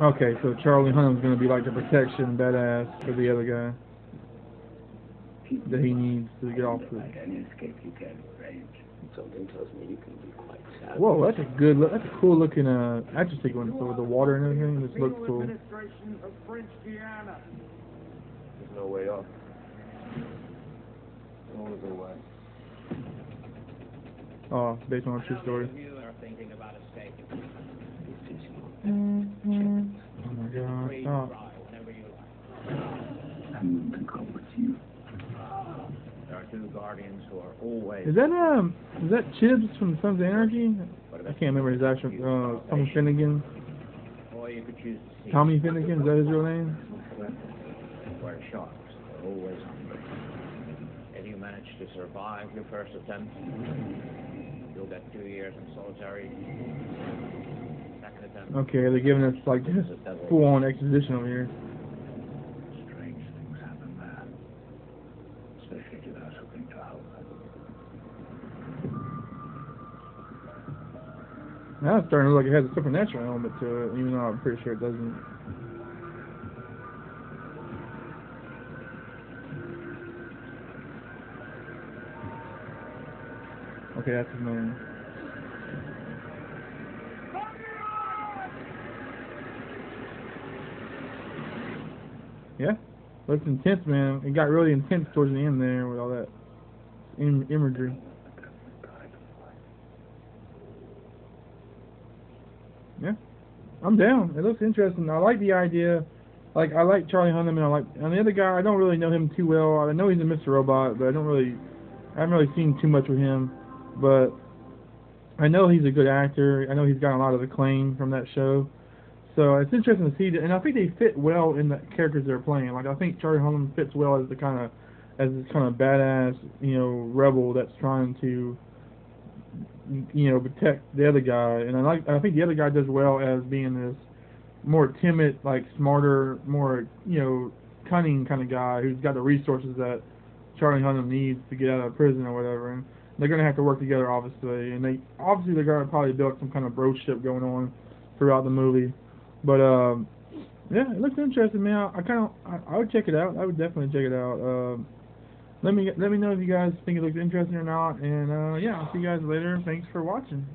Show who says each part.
Speaker 1: Okay, so Charlie Hunnam's gonna be like the protection badass for the other guy that he needs to get off the.
Speaker 2: Any escape you can arrange.
Speaker 3: Something tells me you can be quite savage.
Speaker 1: Whoa, that's a good look. That's a cool looking uh action sequence So with the water and everything. This looks cool.
Speaker 4: Administration of French Guiana.
Speaker 3: There's no way up. Always a way.
Speaker 1: Oh, based on a true story.
Speaker 5: You are thinking about escaping.
Speaker 1: Oh my god,
Speaker 5: Free to
Speaker 1: stop.
Speaker 5: try whenever you like.
Speaker 2: I'm willing to go with you.
Speaker 5: There are two guardians who are always.
Speaker 1: Is that um is that Chibs from Sons of Anarchy?
Speaker 5: What
Speaker 1: I can't remember his actual uh Tommy Finnegan.
Speaker 5: Or you could choose to
Speaker 1: Tommy Finnegan, is that his real name?
Speaker 5: where sharks are always hungry. If you manage to survive your first attempt, you'll get two years in solitary. Second attempt.
Speaker 1: Okay, they're giving us like this full on exposition over here.
Speaker 2: Who cling to hope.
Speaker 1: Now it's starting to look like it has a supernatural element to it, even though I'm pretty sure it doesn't. Okay, that's his. Yeah, looks intense, man. It got really intense towards the end there with all that im- imagery. Yeah, I'm down. It looks interesting. I like the idea. Like I like Charlie Hunnam, and I like and the other guy. I don't really know him too well. I know he's a Mr. Robot, but I don't really, I haven't really seen too much with him. But I know he's a good actor. I know he's got a lot of acclaim from that show. So it's interesting to see, and I think they fit well in the characters they're playing. Like I think Charlie Hunnam fits well as the kind of, as this kind of badass, you know, rebel that's trying to you know, protect the other guy. And I like, I think the other guy does well as being this more timid, like smarter, more you know, cunning kind of guy who's got the resources that Charlie Hunnam needs to get out of prison or whatever. And they're gonna have to work together, obviously. And they obviously they're gonna probably build some kind of broship going on throughout the movie. But um, yeah, it looks interesting, man. I, I kind of, I, I would check it out. I would definitely check it out. Um, let me let me know if you guys think it looks interesting or not. And uh, yeah, I'll see you guys later. Thanks for watching.